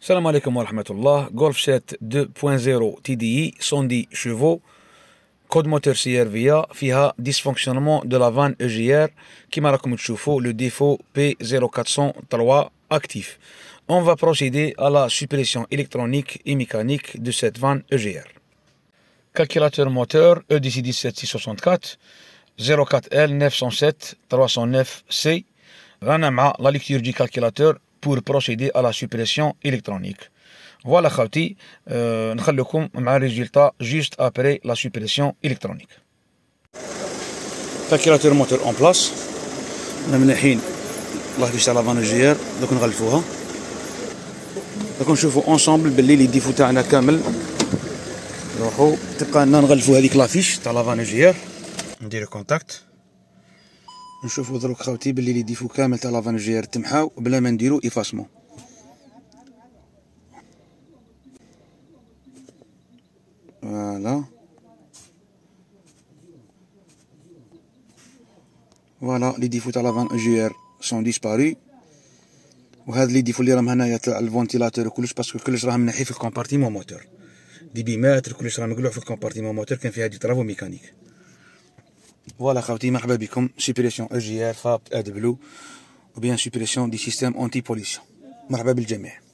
Salam alaikum wa rahmatullah. Golf 7 2.0 TDI, 110 chevaux. Code moteur CRVA, FIHA, dysfonctionnement de la vanne EGR, qui m'a le défaut P0403 actif. On va procéder à la suppression électronique et mécanique de cette vanne EGR. Calculateur moteur EDC 17664 04L 907 309C. رانا مع la lecture du calculateur pour procéder à la suppression électronique. Voilà خاوتي نخليكم مع ال résultat juste après la suppression électronique. Calculateur moteur en place. مليحين الله كيشتغل la vanne EGR دوك نغلفوها دوك نشوفو ensemble باللي les défauts تاعنا كامل نروحو تبقى لنا نغلفو هذيك la fiche تاع la vanne EGR نديرو contact نشوفو دروك خاوتي بلي les défauts كامل تاع la vanne EGR تمحاو بلا ما نديرو effacement. Voilà. Voilà les défauts تاع la vanne EGR sont disparus وهذا les défauts اللي راهم هنايا تاع ال ventilateur وكلش parce que كلش راه منحي في ال compartiment moteur. débitmètre كلش راه مقلوع في ال compartiment moteur كان فيها des travaux mécaniques. Voilà خاوتي مرحبا بكم suppression EGR FAP AdBlue ou bien suppression des systèmes anti-pollution مرحبا بالجميع